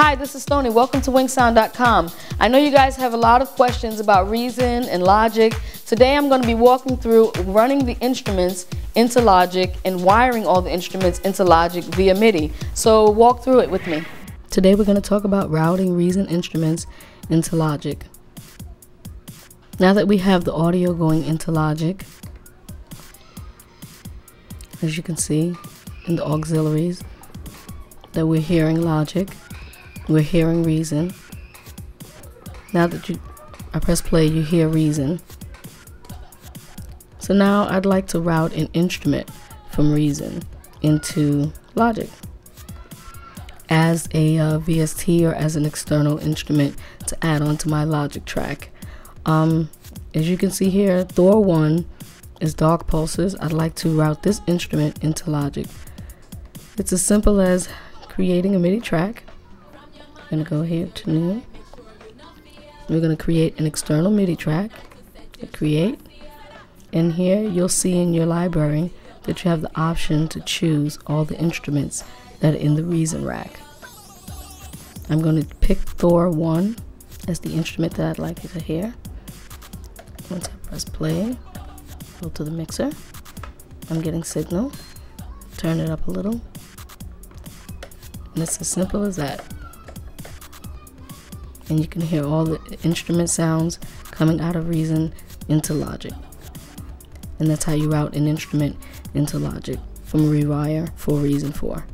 Hi, this is Stoni. Welcome to winksound.com. I know you guys have a lot of questions about reason and logic. Today I'm going to be walking through running the instruments into logic and wiring all the instruments into logic via MIDI. So walk through it with me. Today we're going to talk about routing reason instruments into logic. Now that we have the audio going into logic, as you can see in the auxiliaries, that we're hearing logic. We're hearing reason. Now that you, I press play, you hear reason. So now I'd like to route an instrument from reason into logic as a uh, VST or as an external instrument to add onto my logic track. Um, as you can see here, Thor 1 is dark pulses. I'd like to route this instrument into logic. It's as simple as creating a MIDI track going to go here to new. We're going to create an external MIDI track. Create. And here you'll see in your library that you have the option to choose all the instruments that are in the Reason rack. I'm going to pick Thor 1 as the instrument that I'd like you to hear. Once I press play, go to the mixer. I'm getting signal. Turn it up a little. And it's as simple as that and you can hear all the instrument sounds coming out of Reason into Logic. And that's how you route an instrument into Logic from Rewire for Reason 4.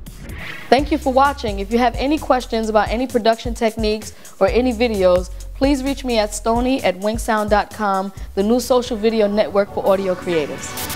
Thank you for watching. If you have any questions about any production techniques or any videos, please reach me at stoni at winksound.com, the new social video network for audio creatives.